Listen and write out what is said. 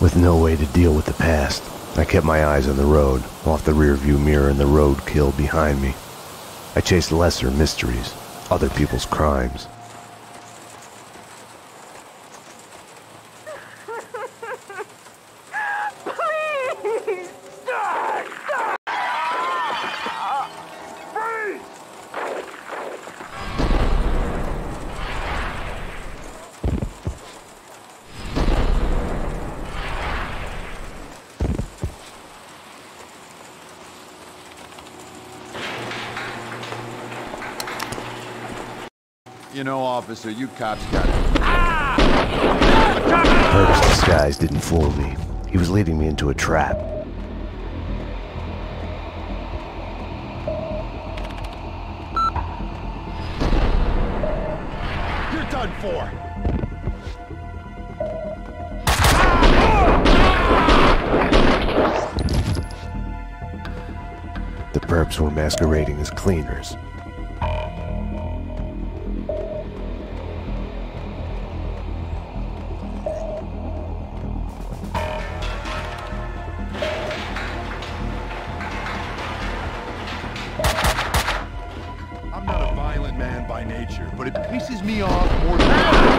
With no way to deal with the past, I kept my eyes on the road, off the rearview mirror and the roadkill behind me. I chased lesser mysteries, other people's crimes. You know, officer, you cops got it. Herb's disguise didn't fool me. He was leading me into a trap. You're done for. The perps were masquerading as cleaners. Man by nature, but it pisses me off more than...